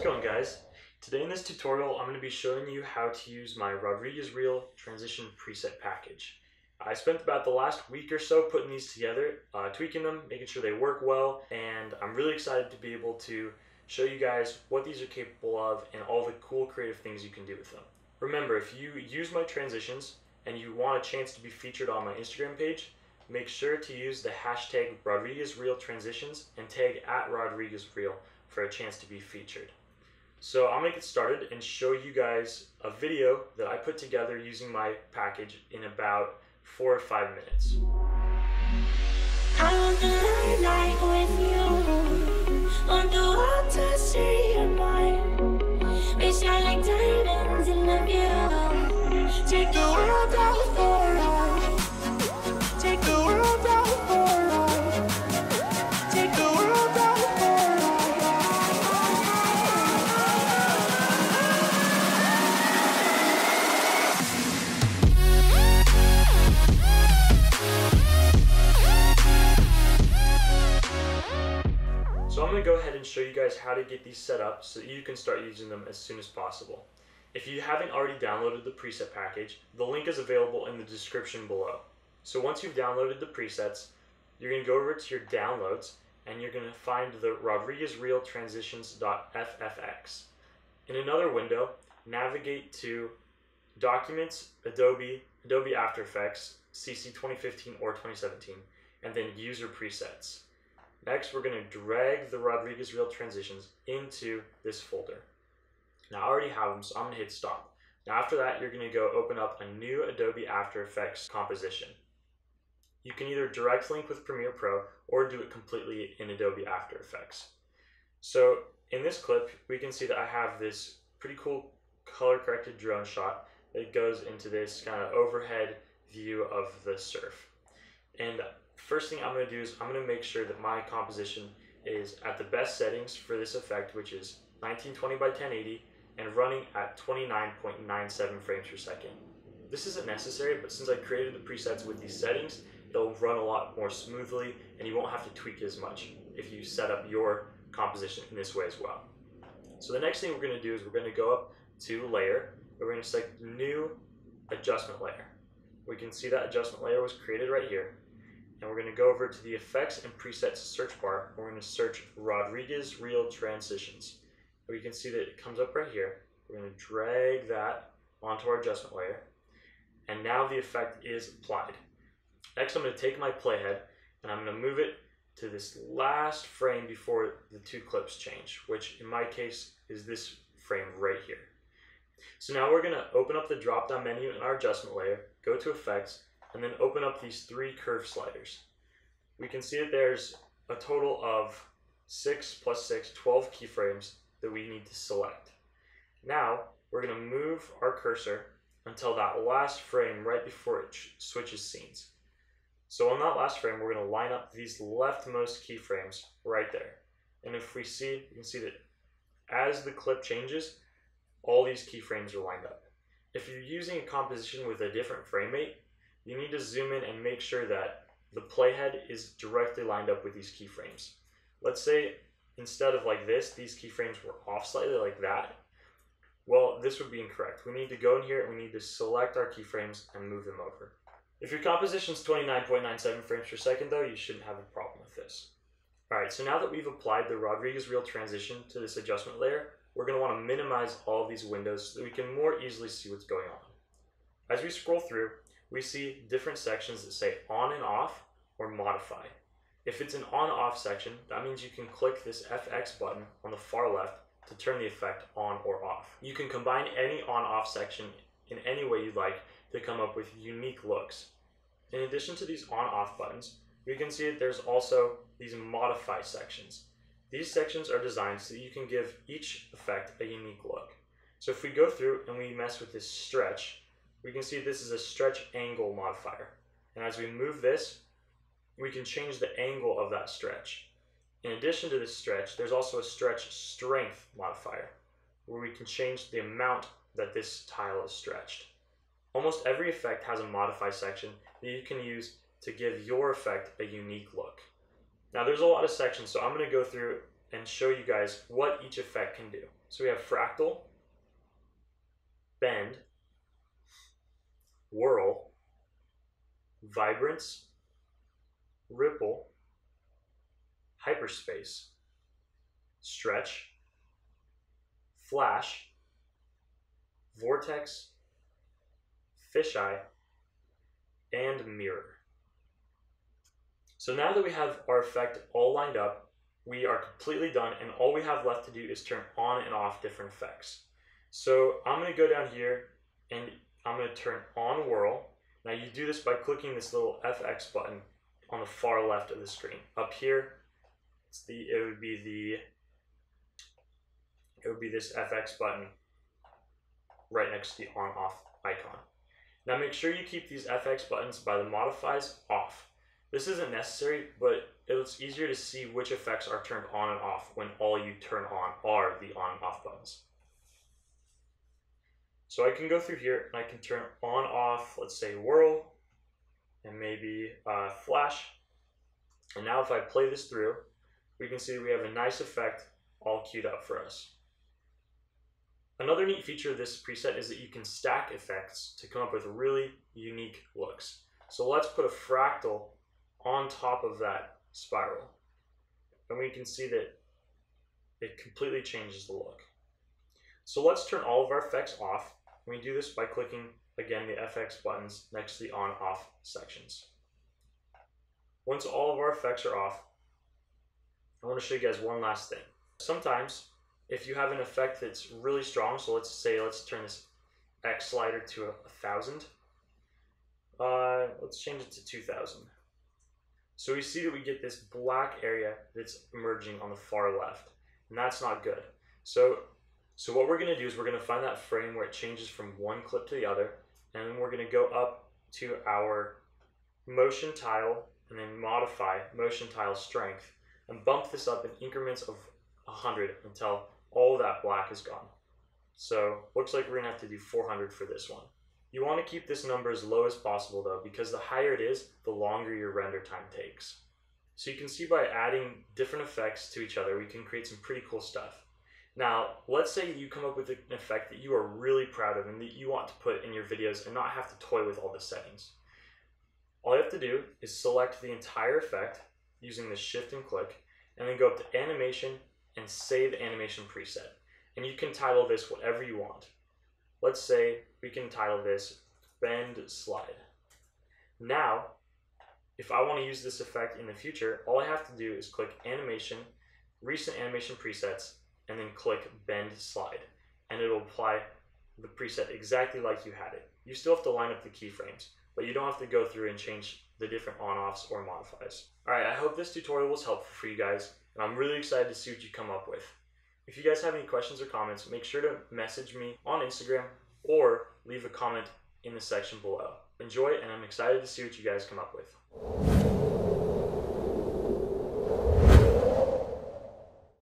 it going guys? Today in this tutorial I'm going to be showing you how to use my Rodriguez Reel transition preset package. I spent about the last week or so putting these together, uh, tweaking them, making sure they work well, and I'm really excited to be able to show you guys what these are capable of and all the cool creative things you can do with them. Remember, if you use my transitions and you want a chance to be featured on my Instagram page, make sure to use the hashtag Rodriguez Reel Transitions and tag at Rodriguez Reel for a chance to be featured. So I'm gonna get started and show you guys a video that I put together using my package in about four or five minutes. Take how to get these set up so that you can start using them as soon as possible. If you haven't already downloaded the preset package, the link is available in the description below. So once you've downloaded the presets, you're gonna go over to your downloads and you're gonna find the Rodriguez Reel Transitions.ffx. In another window, navigate to Documents, Adobe, Adobe After Effects, CC 2015 or 2017, and then User Presets. Next, we're going to drag the Rodriguez Reel transitions into this folder. Now, I already have them, so I'm going to hit stop. Now, after that, you're going to go open up a new Adobe After Effects composition. You can either direct link with Premiere Pro or do it completely in Adobe After Effects. So, in this clip, we can see that I have this pretty cool color corrected drone shot that goes into this kind of overhead view of the surf. And first thing I'm going to do is I'm going to make sure that my composition is at the best settings for this effect, which is 1920 by 1080 and running at 29.97 frames per second. This isn't necessary, but since I created the presets with these settings, it'll run a lot more smoothly and you won't have to tweak as much if you set up your composition in this way as well. So the next thing we're going to do is we're going to go up to layer, and we're going to select new adjustment layer. We can see that adjustment layer was created right here and we're going to go over to the effects and presets search bar. We're going to search Rodriguez Reel Transitions. We can see that it comes up right here. We're going to drag that onto our adjustment layer. And now the effect is applied. Next, I'm going to take my playhead and I'm going to move it to this last frame before the two clips change, which in my case is this frame right here. So now we're going to open up the drop down menu in our adjustment layer, go to effects, and then open up these three curve sliders. We can see that there's a total of 6 plus 6, 12 keyframes that we need to select. Now, we're going to move our cursor until that last frame right before it switches scenes. So on that last frame, we're going to line up these leftmost keyframes right there. And if we see, you can see that as the clip changes, all these keyframes are lined up. If you're using a composition with a different frame rate, you need to zoom in and make sure that the playhead is directly lined up with these keyframes. Let's say instead of like this, these keyframes were off slightly like that. Well, this would be incorrect. We need to go in here and we need to select our keyframes and move them over. If your composition is 29.97 frames per second though, you shouldn't have a problem with this. Alright, so now that we've applied the Rodriguez Reel transition to this adjustment layer, we're going to want to minimize all of these windows so that we can more easily see what's going on. As we scroll through, we see different sections that say on and off or modify. If it's an on off section, that means you can click this FX button on the far left to turn the effect on or off. You can combine any on off section in any way you'd like to come up with unique looks. In addition to these on off buttons, we can see that there's also these modify sections. These sections are designed so that you can give each effect a unique look. So if we go through and we mess with this stretch, we can see this is a stretch angle modifier. And as we move this, we can change the angle of that stretch. In addition to this stretch, there's also a stretch strength modifier, where we can change the amount that this tile is stretched. Almost every effect has a modify section that you can use to give your effect a unique look. Now there's a lot of sections, so I'm going to go through and show you guys what each effect can do. So we have fractal, bend, whirl, vibrance, ripple, hyperspace, stretch, flash, vortex, fisheye, and mirror. So now that we have our effect all lined up, we are completely done and all we have left to do is turn on and off different effects. So I'm going to go down here and I'm going to turn on whirl. Now you do this by clicking this little FX button on the far left of the screen. Up here, it's the it would be the it would be this FX button right next to the on off icon. Now make sure you keep these FX buttons by the modifies off. This isn't necessary, but it's easier to see which effects are turned on and off when all you turn on are the on and off buttons. So I can go through here and I can turn on off, let's say whirl, and maybe uh, flash. And now if I play this through, we can see we have a nice effect all queued up for us. Another neat feature of this preset is that you can stack effects to come up with really unique looks. So let's put a fractal on top of that spiral. And we can see that it completely changes the look. So let's turn all of our effects off. We do this by clicking, again, the FX buttons next to the on-off sections. Once all of our effects are off, I want to show you guys one last thing. Sometimes if you have an effect that's really strong, so let's say, let's turn this X slider to a, a thousand. Uh, let's change it to 2000. So we see that we get this black area that's emerging on the far left, and that's not good. So, so what we're gonna do is we're gonna find that frame where it changes from one clip to the other, and then we're gonna go up to our motion tile and then modify motion tile strength and bump this up in increments of 100 until all that black is gone. So looks like we're gonna have to do 400 for this one. You wanna keep this number as low as possible though, because the higher it is, the longer your render time takes. So you can see by adding different effects to each other, we can create some pretty cool stuff. Now, let's say you come up with an effect that you are really proud of and that you want to put in your videos and not have to toy with all the settings. All you have to do is select the entire effect using the shift and click, and then go up to animation and save animation preset. And you can title this whatever you want. Let's say we can title this bend slide. Now, if I want to use this effect in the future, all I have to do is click animation, recent animation presets, and then click bend slide. And it'll apply the preset exactly like you had it. You still have to line up the keyframes, but you don't have to go through and change the different on-offs or modifies. All right, I hope this tutorial was helpful for you guys and I'm really excited to see what you come up with. If you guys have any questions or comments, make sure to message me on Instagram or leave a comment in the section below. Enjoy, and I'm excited to see what you guys come up with.